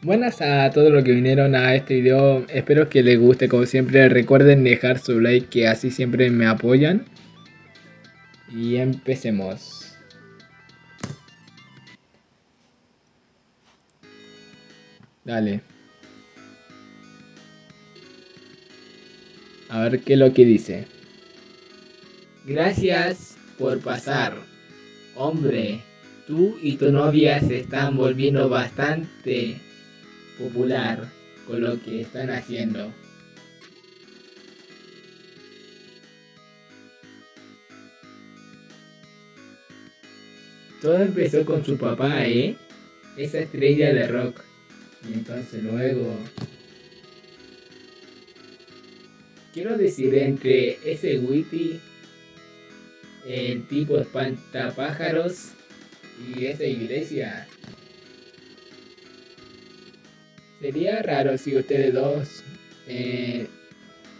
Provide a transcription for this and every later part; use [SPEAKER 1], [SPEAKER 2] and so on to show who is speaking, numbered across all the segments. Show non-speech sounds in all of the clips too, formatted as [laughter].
[SPEAKER 1] Buenas a todos los que vinieron a este video. Espero que les guste. Como siempre, recuerden dejar su like, que así siempre me apoyan. Y empecemos. Dale. A ver qué es lo que dice. Gracias por pasar. Hombre, tú y tu novia se están volviendo bastante popular con lo que están haciendo. Todo empezó con su papá, ¿eh? Esa estrella de rock. Y entonces luego... Quiero decir, entre ese witty, el tipo espantapájaros y esa iglesia, Sería raro si ustedes dos eh,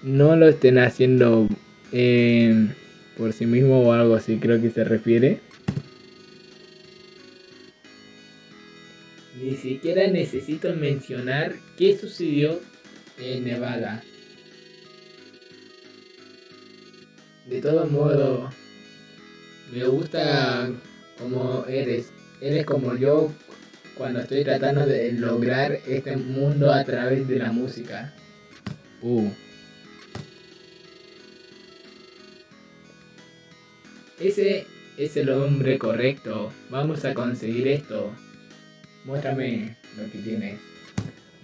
[SPEAKER 1] no lo estén haciendo eh, por sí mismo o algo así, creo que se refiere. Ni siquiera necesito mencionar qué sucedió en Nevada. De todo modo, me gusta como eres. Eres como yo cuando estoy tratando de lograr este mundo a través de la música. Uh. Ese es el hombre correcto. Vamos a conseguir esto. Muéstrame lo que tienes.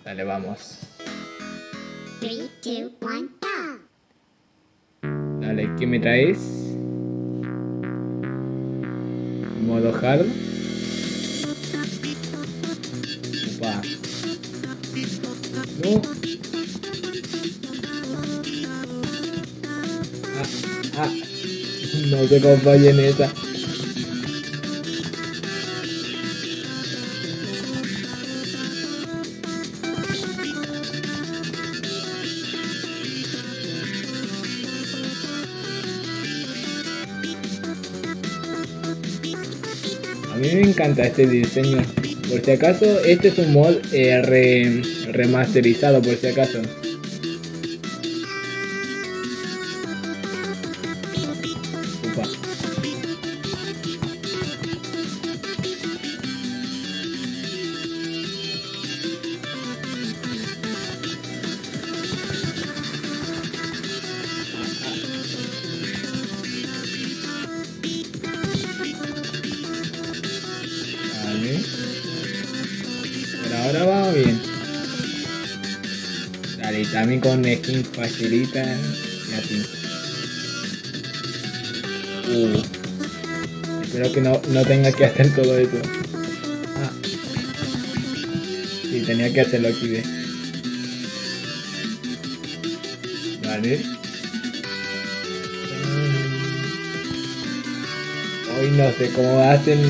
[SPEAKER 1] Dale, vamos. 3, 2, 1, Dale, ¿qué me traes? Modo hard. No. Ah, ah. No se en esa. A mí me encanta este diseño. Por si acaso, este es un mod eh, remasterizado, por si acaso. También con skin facilita y así. Uh. Espero que no, no tenga que hacer todo eso. Ah. Sí, tenía que hacerlo aquí, ve. Vale. Hoy no sé cómo hacen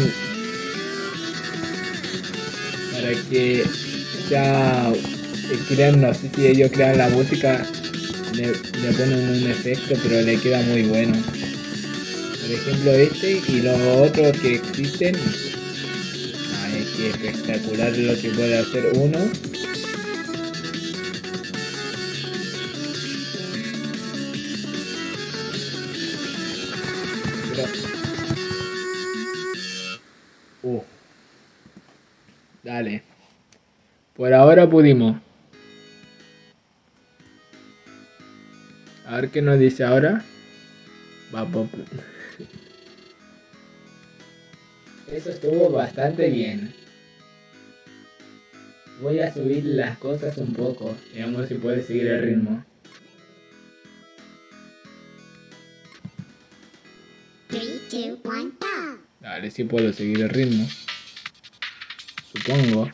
[SPEAKER 1] para que eh, crean, no sé si ellos crean la música, le, ponen un efecto, pero le queda muy bueno. Por ejemplo este y los otros que existen, ay, que espectacular lo que puede hacer uno. Uh. Dale. Por ahora pudimos. A ver qué nos dice ahora. Va, Eso estuvo bastante bien. Voy a subir las cosas un poco. Veamos si puede seguir el ritmo. Dale, si puedo seguir el ritmo supongo.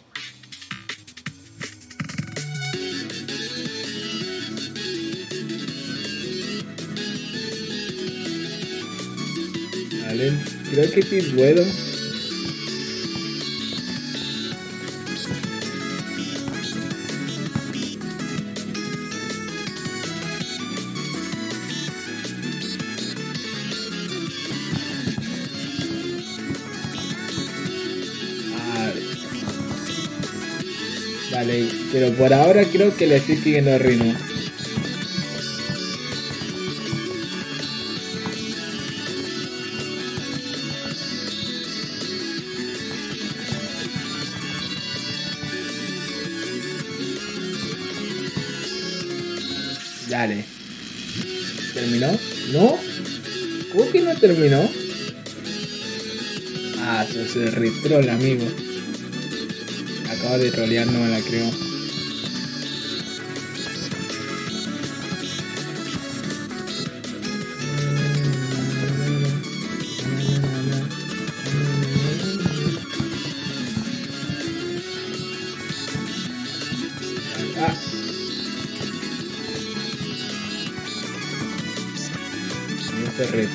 [SPEAKER 1] Creo que sí puedo. Vale, pero por ahora creo que le estoy siguiendo el ritmo. ¿Terminó? ¿No? ¿Cómo que no terminó? Ah, eso es el retroll, amigo. Acabo de trolear, no me la creo. Se.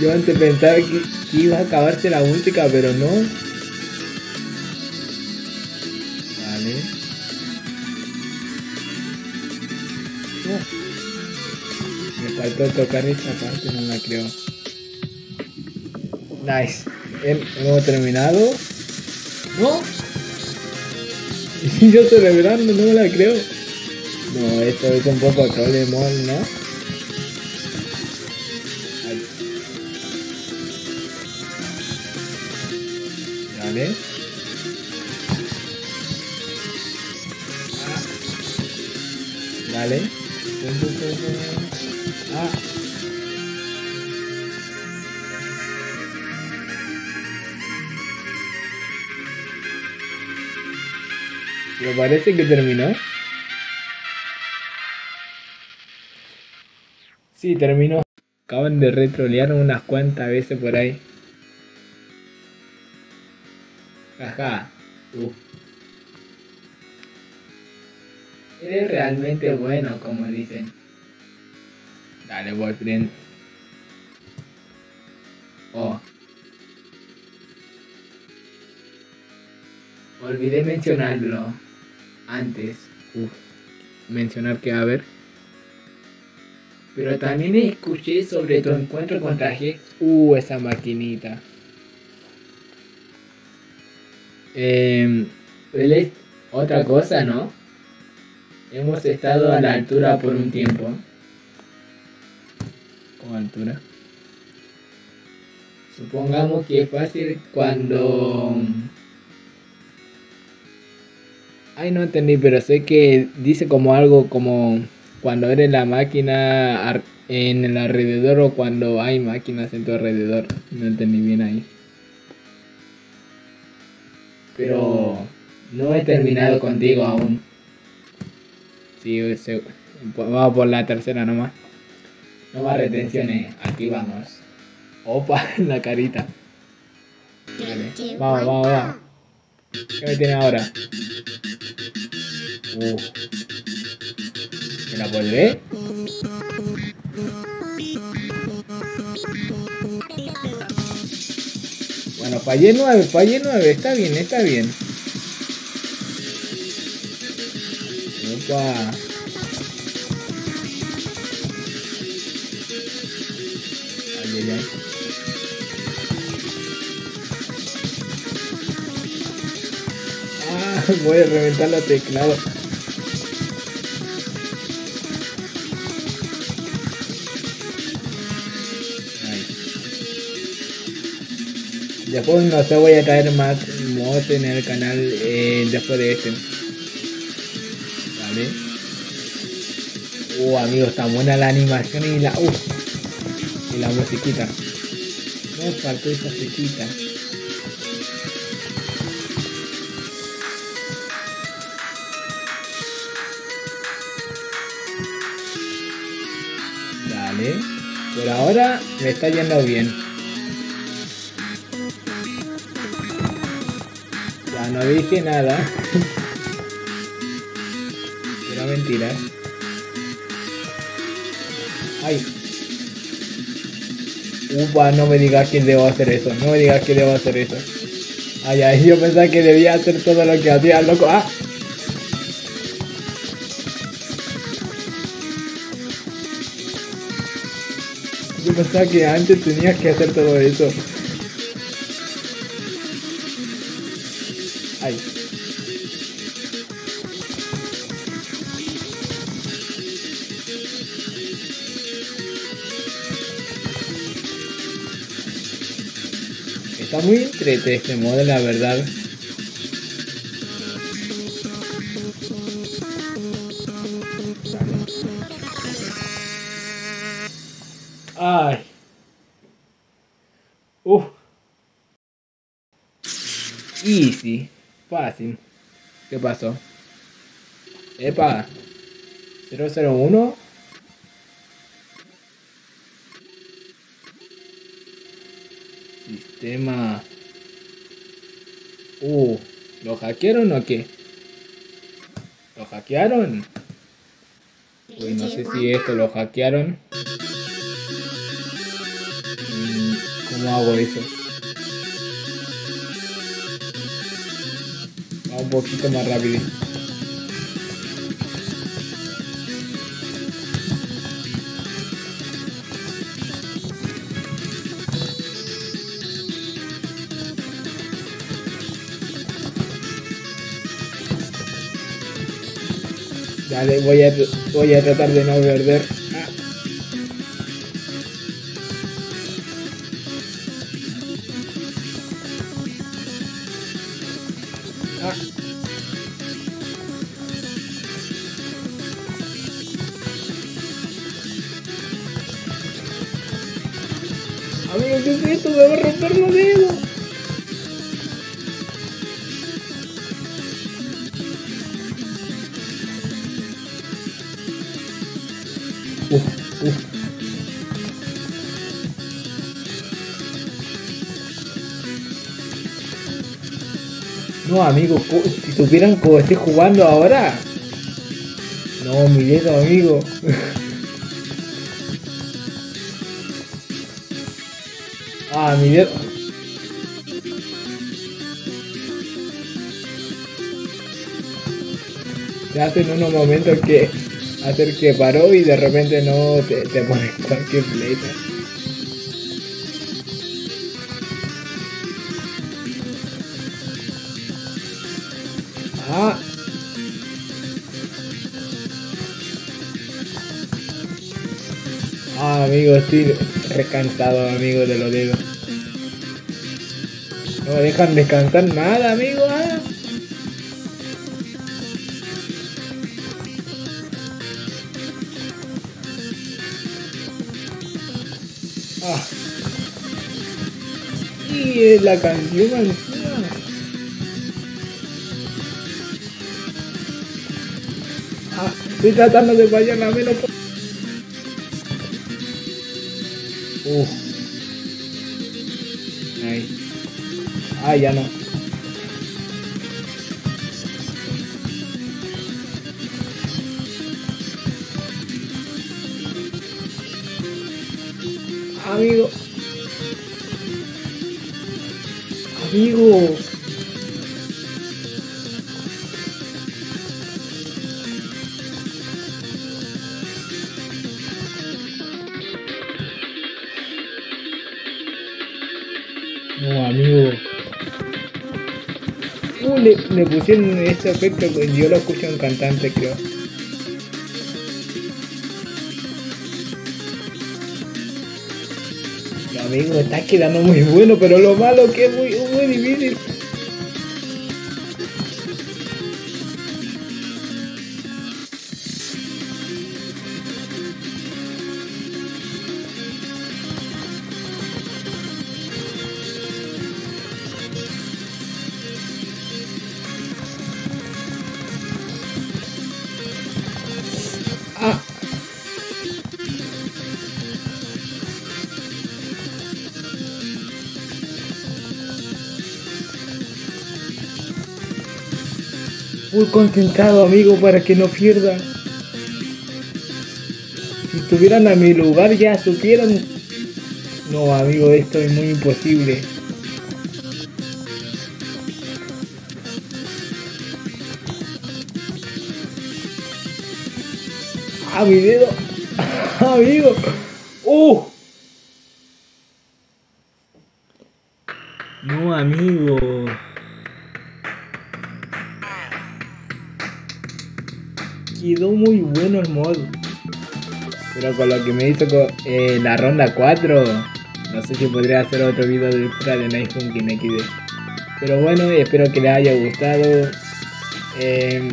[SPEAKER 1] [laughs] Yo antes pensaba que, que iba a acabarse la música, pero no. Vale. No. Me faltó tocar esta parte, no la creo. Nice. Hem- Hemos terminado. ¡No! Y [laughs] yo celebrando, no me la creo. No, esto es un poco trolemón, ¿no? Ah. Vale. Ah. Pero parece que terminó. Sí, terminó. Acaban de retrolear unas cuantas veces por ahí. Ajá. Uf. Eres realmente bueno, como dicen. Dale, boyfriend. Oh. Olvidé mencionarlo antes. Uf. Mencionar que a ver. Pero también escuché sobre tu encuentro con Traje. Uh, esa maquinita. Eh, él es otra cosa, ¿no? Hemos estado a la altura por un tiempo. ¿Con altura? Supongamos que es fácil cuando... Ay, no entendí, pero sé que dice como algo como cuando eres la máquina en el alrededor o cuando hay máquinas en tu alrededor. No entendí bien ahí. Pero no he terminado contigo aún. Sí, se- vamos por la tercera nomás. No más retenciones, aquí vamos. Opa, [laughs] la carita. Vale. Vamos, vamos, vamos. ¿Qué me tiene ahora? Uh. ¿Me la volvé? Bueno, fallé nueve, fallé nueve, está bien, está bien. Opa. Ah, [laughs] voy a reventar la teclado. Después no sé, voy a traer más mods en el canal eh, después de este. Vale. Uh, amigo, está buena la animación y la. Uh, y la musiquita. No faltó esa musiquita. Dale. Por ahora me está yendo bien. No dije nada. Era mentira. Ay. Upa, no me digas que debo hacer eso. No me digas que debo hacer eso. Ay, ay, yo pensaba que debía hacer todo lo que hacía, loco. Ah. Yo pensaba que antes tenías que hacer todo eso. Muy entrete este modo, la verdad. Ay. Uf. Easy. Fácil. ¿Qué pasó? Epa. 001. Sistema. Uh, ¿lo hackearon o qué? ¿Lo hackearon? Uy, no sé si esto lo hackearon. Mm, ¿Cómo hago eso? Va un poquito más rápido. Dale, voy a, voy a tratar de no perder. No, amigo, si supieran cómo estoy jugando ahora. No, mi dedo, amigo. [laughs] ah, mi dedo. Ya hacen unos momentos que hacer que paró y de repente no te, te pones cualquier fleta. Amigo, estoy recansado, amigo, de los dedos. No me dejan descansar nada, amigo. ah. Ah. Y es la canción encima. Ah, estoy tratando de fallar la menos. Ahí. Ah, ya no. Amigo. Amigo. No, amigo. Uh, le, le pusieron este efecto, yo lo escucho en cantante, creo. Amigo, está quedando muy bueno, pero lo malo que es muy, muy difícil. Muy concentrado, amigo, para que no pierda. Si estuvieran a mi lugar ya supieran. No, amigo, esto es muy imposible. Ah, mi dedo. [laughs] amigo. Uh. No, amigo. Quedó muy bueno el mod. Pero con lo que me hizo co- eh, la ronda 4. No sé si podría hacer otro video de fuera de Night Funkin XD. Pero bueno, espero que les haya gustado. Eh,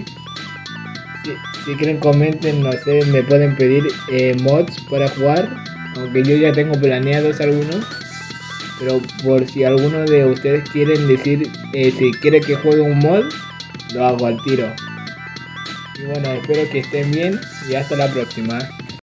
[SPEAKER 1] si, quieren comenten, no sé, me pueden pedir eh, mods para jugar. Aunque yo ya tengo planeados algunos. Pero por si alguno de ustedes quieren decir si quiere que juegue un mod, lo hago al tiro. Bueno, espero que estén bien y hasta la próxima.